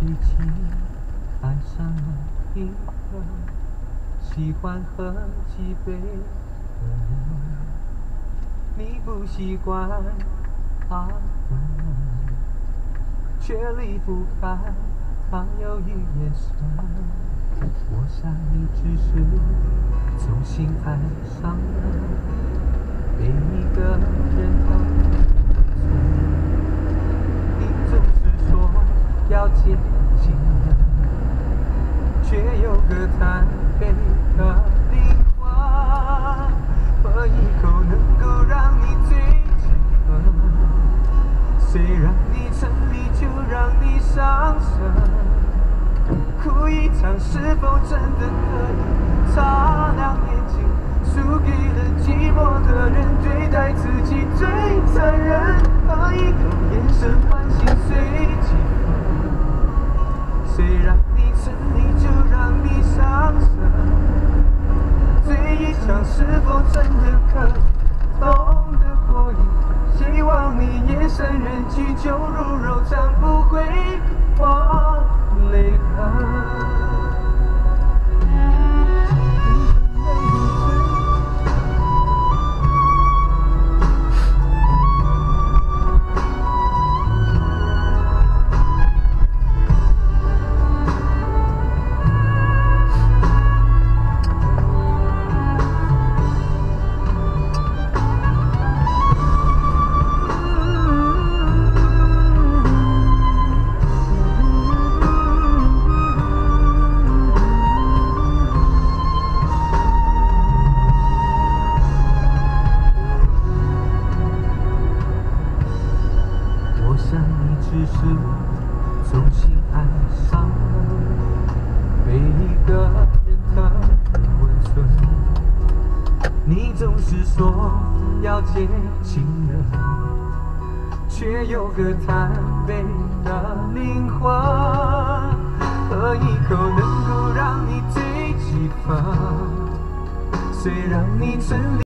说你最近爱上了一个喜欢喝几杯。的人，你不习惯他的冷，却离不开他忧郁眼神。我想你只是重新爱上了被一个人疼。你总是说接近，却有个贪杯的灵魂，喝一口能够让你醉几分，谁让你沉迷就让你伤神，哭一场是否真的总是说要接近人，却有个贪杯的灵魂。喝一口能够让你醉几分，谁让你沉溺？